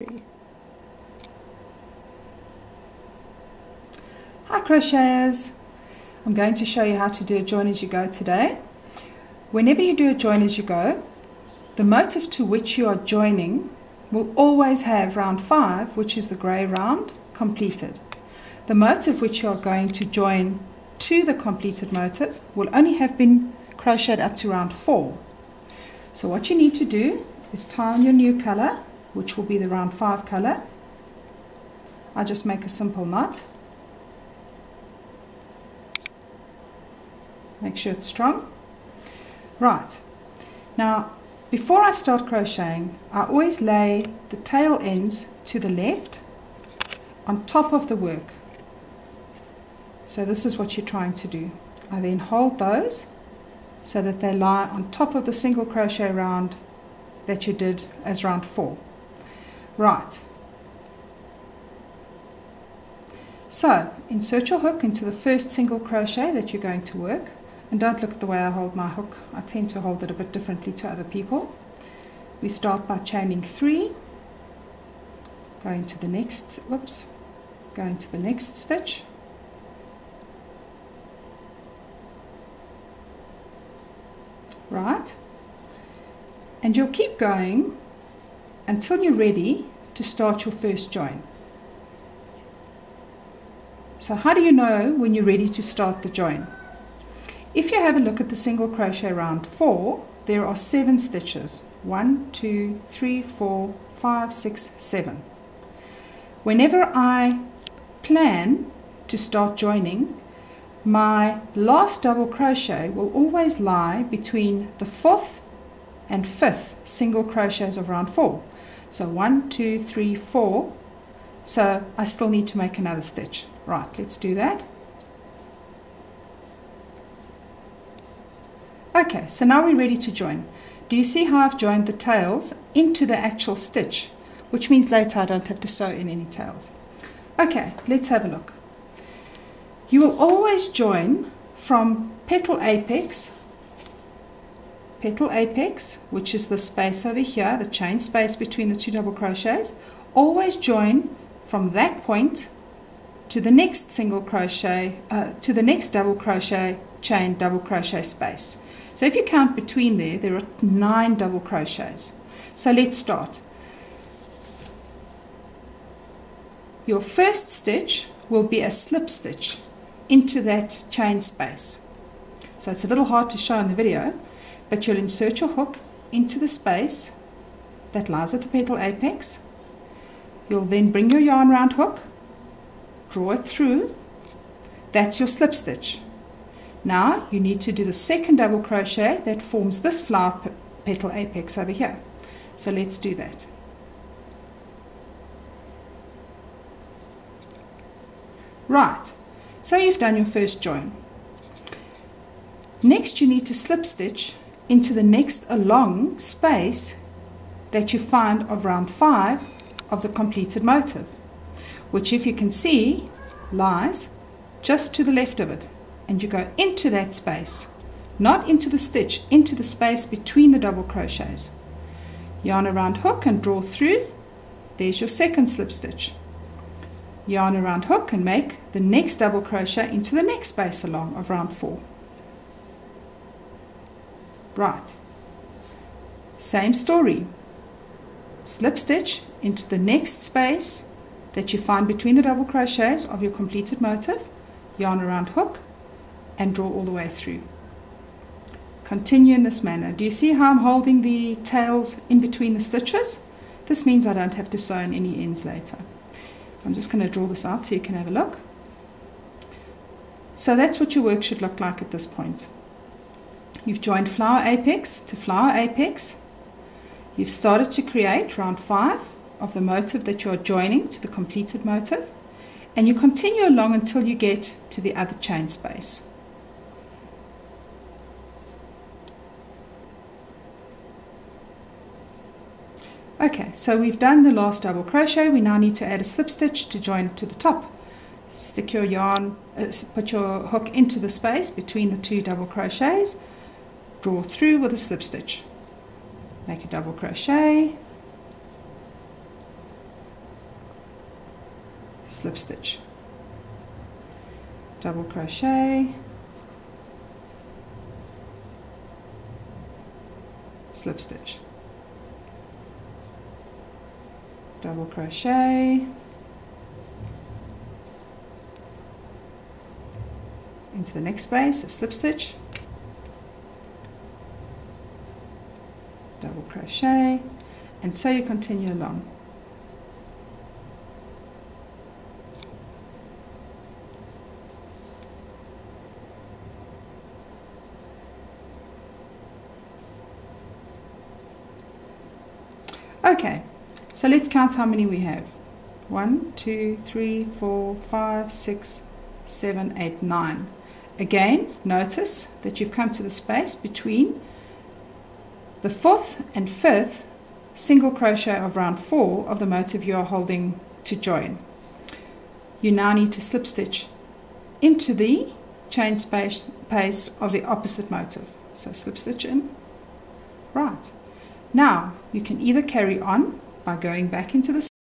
Hi crocheters! I'm going to show you how to do a join as you go today. Whenever you do a join as you go, the motif to which you are joining will always have round 5, which is the grey round, completed. The motif which you are going to join to the completed motif will only have been crocheted up to round 4. So what you need to do is tie on your new colour which will be the round 5 color. I just make a simple knot. Make sure it's strong. Right, now before I start crocheting, I always lay the tail ends to the left on top of the work. So this is what you're trying to do. I then hold those so that they lie on top of the single crochet round that you did as round 4. Right. So, insert your hook into the first single crochet that you're going to work. And don't look at the way I hold my hook. I tend to hold it a bit differently to other people. We start by chaining three, going to the next, whoops, going to the next stitch. Right. And you'll keep going until you're ready to start your first join. So how do you know when you're ready to start the join? If you have a look at the single crochet round 4, there are 7 stitches. 1, 2, 3, 4, 5, 6, 7. Whenever I plan to start joining, my last double crochet will always lie between the fourth and fifth single crochets of round 4. So one, two, three, four. So I still need to make another stitch. Right, let's do that. Okay, so now we're ready to join. Do you see how I've joined the tails into the actual stitch? Which means later I don't have to sew in any tails. Okay, let's have a look. You will always join from petal apex petal apex, which is the space over here, the chain space between the two double crochets, always join from that point to the next single crochet, uh, to the next double crochet chain double crochet space. So if you count between there, there are nine double crochets. So let's start. Your first stitch will be a slip stitch into that chain space. So it's a little hard to show in the video, but you'll insert your hook into the space that lies at the petal apex. You'll then bring your yarn round hook, draw it through. That's your slip stitch. Now you need to do the second double crochet that forms this flower petal apex over here. So let's do that. Right, so you've done your first join. Next you need to slip stitch into the next along space that you find of round 5 of the completed motif, which if you can see lies just to the left of it. And you go into that space, not into the stitch, into the space between the double crochets. Yarn around hook and draw through. There's your second slip stitch. Yarn around hook and make the next double crochet into the next space along of round 4. Right. Same story. Slip stitch into the next space that you find between the double crochets of your completed motif, yarn around hook, and draw all the way through. Continue in this manner. Do you see how I'm holding the tails in between the stitches? This means I don't have to sew in any ends later. I'm just going to draw this out so you can have a look. So that's what your work should look like at this point. You've joined flower apex to flower apex. You've started to create round 5 of the motif that you are joining to the completed motif. And you continue along until you get to the other chain space. Okay, so we've done the last double crochet. We now need to add a slip stitch to join to the top. Stick your yarn, uh, put your hook into the space between the two double crochets draw through with a slip stitch. Make a double crochet. Slip stitch. Double crochet. Slip stitch. Double crochet. Into the next space a slip stitch double crochet and so you continue along Okay, so let's count how many we have. One, two, three, four, five, six, seven, eight, nine. Again, notice that you've come to the space between the fourth and fifth single crochet of round four of the motif you are holding to join. You now need to slip stitch into the chain space pace of the opposite motif. So slip stitch in, right. Now, you can either carry on by going back into the